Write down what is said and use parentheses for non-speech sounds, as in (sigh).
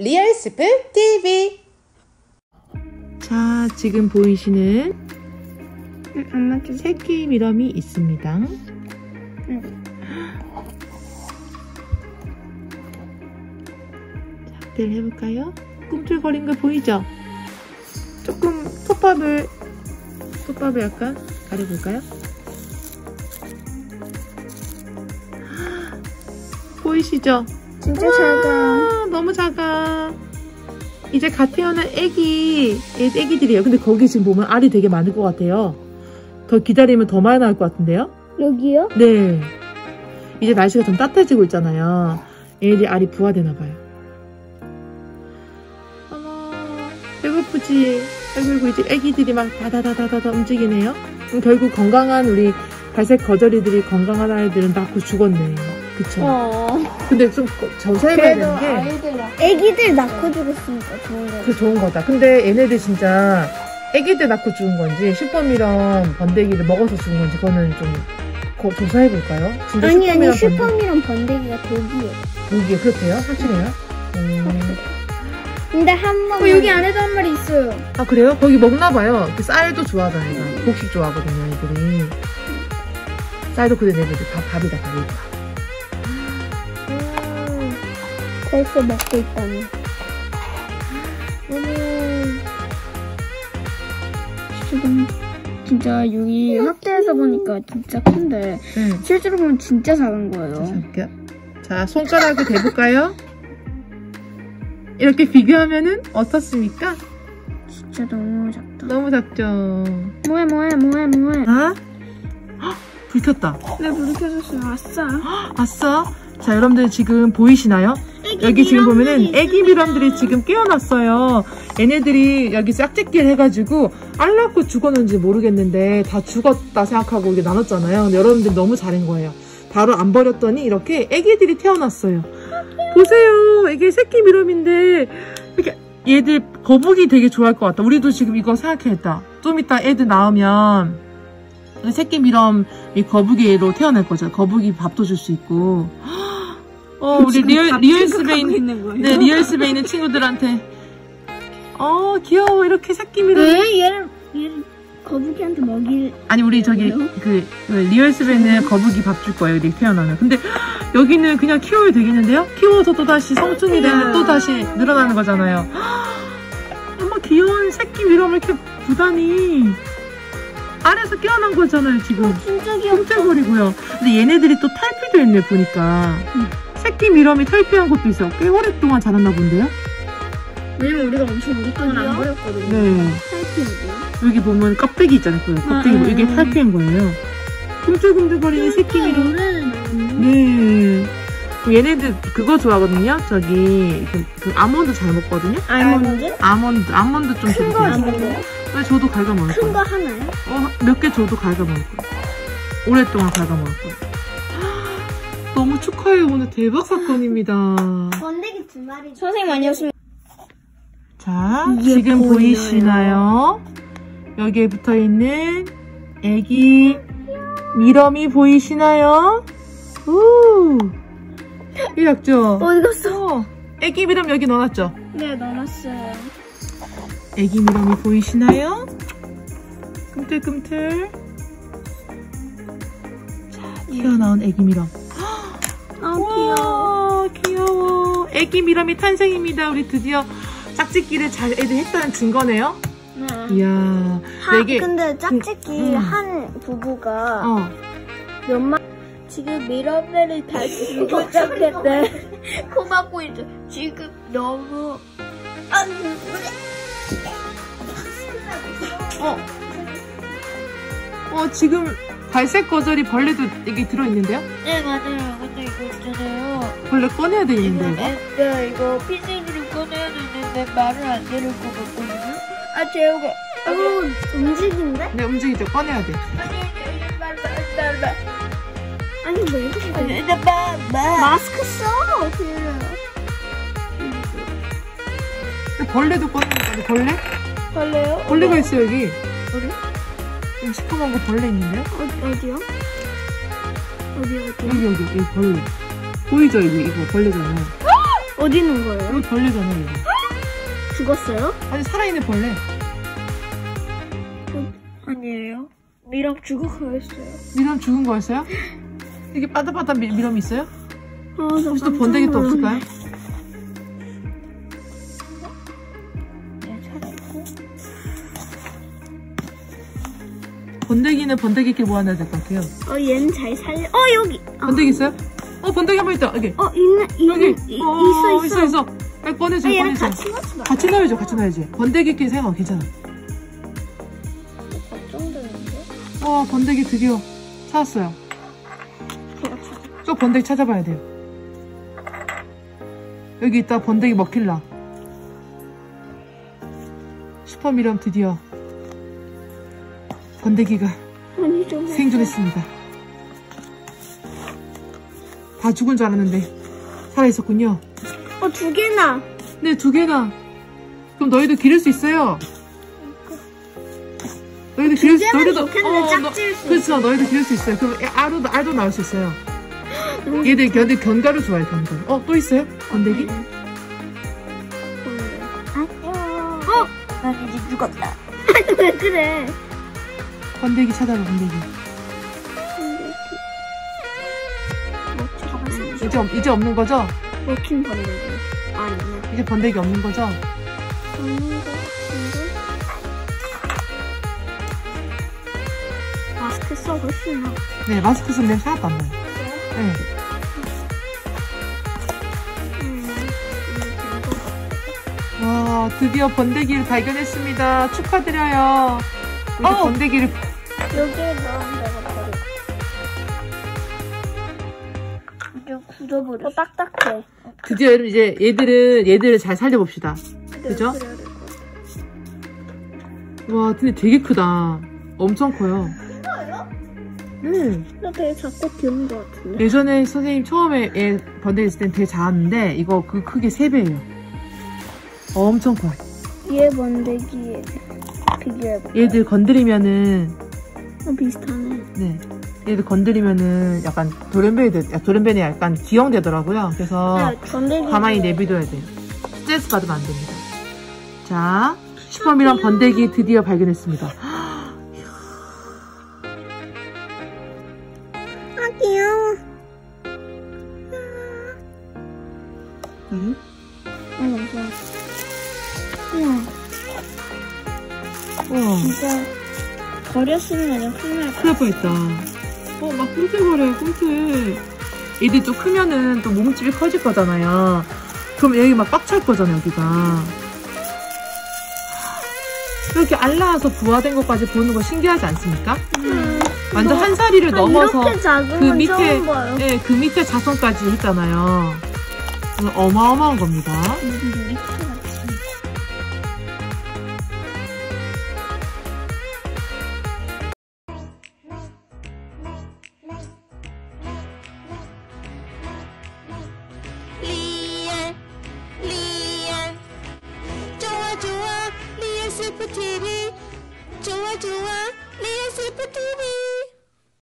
리얼스프 TV 자, 지금 보이시는? 새끼 미럼이 있습니다. 확대를 해볼까요? 꿈틀거리는 거 보이죠? 조금 톱밥을 톱밥을 약간 가려볼까요? (gasps) 보이시죠? 진짜 우와, 작아. 너무 작아. 이제 갓 태어난 애기, 애- 애기들이에요. 근데 거기 지금 보면 알이 되게 많을 것 같아요. 더 기다리면 더 많이 나올 것 같은데요? 여기요? 네. 이제 날씨가 좀 따뜻해지고 있잖아요. 애들이 알이 부화되나 봐요. 어머, 배고프지? 아이고, 이제 애기들이 막 다다다다다다 움직이네요. 그럼 결국 건강한 우리 갈색 거저리들이 건강한 아이들은 낳고 죽었네. 그쵸? 어. 근데 좀 조사해봐야 되는 게 아이들 애기들 낳고 죽었으니까 좋은 거. 그 좋은 거다. 근데 얘네들 진짜 애기 때 낳고 죽은 건지 슈퍼미런 번데기를 먹어서 죽은 건지 그거는 좀 거- 조사해볼까요? 진짜 아니 아니 슈퍼미런 번데기 슈퍼미런 번데기가 독이에요. 무기에 그렇대요? 확실해요? 음. 근데 한 번. 어, 여기 안에도 한 마리 있어요. 아 그래요? 거기 먹나봐요. 그 쌀도 좋아하잖아요. 얘가. 곡식 좋아하거든요, 애들이. 쌀도 그래 내들이 밥, 밥이다, 밥이다. 벌써 먹고 있다니. 어머. 지금 진짜 여기 확대해서 보니까 진짜 큰데 네. 실제로 보면 진짜 작은 자, 거예요. 자, 손가락을 대볼까요? 이렇게 비교하면은 어떻습니까? 진짜 너무 작다. 너무 작죠? 뭐해 뭐해 뭐해 뭐해. 아? 헉, 불 켰다. 네 불이 켜졌어요. 아싸. 아싸. 자, 여러분들 지금 보이시나요? 여기 지금 보면은 애기 미람들이 지금 깨어났어요. 얘네들이 여기 짝짓기를 해가지고 알 낳고 죽었는지 모르겠는데 다 죽었다 생각하고 이게 나눴잖아요. 근데 여러분들 너무 잘한 거예요. 바로 안 버렸더니 이렇게 애기들이 태어났어요. 보세요. 이게 새끼 미럼인데 이렇게 얘들 거북이 되게 좋아할 것 같다. 우리도 지금 이거 생각했다. 좀 이따 애들 낳으면 새끼 미럼 이 거북이로 태어날 거죠. 거북이 밥도 줄 수 있고. 어, 우리 리얼, 리얼 스베 있는, 있는 거예요? 네, 리얼 스베 있는 친구들한테. 어, 귀여워. 이렇게 새끼 미럼. 왜 얘를 얘를 거북이한테 먹일 아니, 우리 저기? 그, 그 리얼 스베는 거북이 밥 줄 거예요. 이렇게 태어나면. 근데 여기는 그냥 키워도 되겠는데요? 키워서 또 다시 성충이 되면 또 다시 늘어나는 거잖아요. (gasps) 어머, 귀여운 새끼 미럼을 이렇게 부다니. 알에서 깨어난 거잖아요, 지금. 진짜 귀엽다. 꼼짝거리고요. 근데 얘네들이 또 탈피도 했네, 보니까. 새끼 미럼이 탈피한 것도 있어요. 꽤 오랫동안 자랐나 본데요? 왜냐면 우리가 엄청 오랫동안 안 버렸거든요. 네. 탈피하고. 여기 보면 껍데기 있잖아요. 그 껍데기. 음, 이게 음. 탈피한 거예요. 꿈틀꿈틀거리는 새끼 미럼. 네. 그 얘네들 그거 좋아하거든요. 저기, 그, 그 아몬드 잘 먹거든요? 알몬드? 아몬드, 아몬드 좀 줘도 큰거 안. 먹어요? 네, 저도 갈가 먹을 큰 거예요. 거 하나요? 어, 몇 개 줘도 갈가 먹을 거예요. 오랫동안 갈가 먹을 거예요. 너무 축하해요. 오늘 대박 사건입니다. (laughs) 번데기 두 마리. 선생님 아니었으면 자, 지금 보이나요? 보이시나요? 여기에 붙어 있는 애기 미럼이 보이시나요? 우! 이 작죠? 어디 갔어? 어, 애기 미럼 여기 넣어놨죠? 네 넣어놨어요. 애기 미럼이 보이시나요? 꿈틀꿈틀. 자, 튀어나온 애기 미럼. 아 귀여워. 우와, 귀여워. 애기 미럼이 탄생입니다. 우리 드디어 짝짓기를 잘 애들 했다는 증거네요. 네. 이야. 하, 근데 이게 근데 짝짓기 음. 한 부부가 어. 연말 지금 미러벨을 다시 도착했대. (laughs) 코 막고 있어. 지금 너무 아 어. 어, 지금 갈색 거절이 벌레도 여기 들어있는데요? 네 맞아요. 근데 이거 있잖아요. 벌레 꺼내야 이거 되겠는데, 이거? 네, 이거 피싱으로 꺼내야 되는데 말을 안 들을 것 같거든요. 아 재우가. 어 움직인데? 네, 움직이죠. 꺼내야 돼. 아니 왜 이렇게 마스크 써 근데 벌레도 꺼내야 돼. 벌레? 벌레요? 벌레가 있어요, 여기. 어디? 여기 시커먼 거 벌레 있는데요? 어, 어디요? 어디 어디? 여기, 여기, 여기 벌레. 보이죠, 여기? 이거 벌레잖아요. 어디 있는 거예요? 여기 벌레잖아 여기. 죽었어요? 아니 살아있는 벌레. 아니에요. 미랑 죽어가겠어요. 미럼 죽은 거였어요? (laughs) 이게 미, 미럼이 있어요? 아, 혹시 또 번데기 또 없을까요? 번데기는 번데기끼리 모아놔야 될 것 같아요. 어, 얘는 잘 살려. 어, 여기. 아, 번데기 있어요? 어 번데기 한 번 있다. 여기. 어, 있네. 이, 여기. 이, 어, 있어, 있어. 있어 있어. 빨리 꺼내줘 아, 얘랑 꺼내줘. 같이 넣지 마. 같이 넣어야죠 같이 넣어야지. 번데기끼리 생각 괜찮아. 걱정되는데? 어 번데기 드디어 찾았어요. 또 번데기 찾아봐야 돼요. 여기 있다 번데기 먹힐라. 슈퍼미럼 드디어 번데기가 좀. 생존했습니다. 다 죽은 줄 알았는데 살아있었군요. 어, 두 개나. 네, 두 개나. 그럼 너희도 기를 수 있어요. 너희도 기를 수, 너희도, 좋겠는데 너- 그렇죠. 너희도 기를 수 있어요. 그럼 애- 알도, 알도 나올 수 있어요. 얘들, 걔들 견과류 좋아해, 견과류. 어, 또 있어요? 건데기? 안녕. 어? 난 이제 죽었다. 왜 그래? 건데기 찾아봐. 먹힌 이제, 없- 이제 없는 거죠? 먹힌 번데기. 아니네. 이제 번데기 없는 거죠? 없는 거 같은데? 마스크 써 훨씬 나. 네, 마스크 쓴 냄새 하나도 안 나요. 네. 음. 와, 드디어 번데기를 발견했습니다. 축하드려요. 이제 어! 번데기를, 여기에 넣으면 내가 버려. 이제 굳어버려. 어, 딱딱해. 드디어 여러분 이제 얘들은, 얘들을 잘 살려봅시다. 그죠? 와, 근데 되게 크다. 엄청 커요. 네. 나 되게 작고 귀여운 것 같은데. 예전에 선생님 처음에 얘 번데기 있을 땐 되게 작았는데, 이거 그 크기 3배예요. 엄청 커. 얘 번데기에 비교해봐. 얘들 건드리면은, 어, 비슷하네. 네. 얘들 건드리면은 약간 되, 돌연변이 약간 기형되더라고요. 그래서. 어, 가만히 내비둬야 돼요. 스트레스 받으면 안 됩니다. 자, 슈퍼미랑 번데기 드디어 발견했습니다. 아, 귀여워. 응? 아, 무서워. 우와, 우와. 진짜. 버렸으면 그냥 큰일 날 큰일 뻔했다. 어, 막 꿈틀거려요, 꿈틀. 얘들 좀 크면은 또 몸집이 커질 거잖아요. 그럼 여기 막꽉찰 거잖아, 여기가. 이렇게 알라와서 부화된 것까지 보는 거 신기하지 않습니까? 음. 완전 한 사리를 넘어서 그건 밑에. 예, 그 밑에 자손까지 했잖아요. 이거 어마어마한 겁니다. 무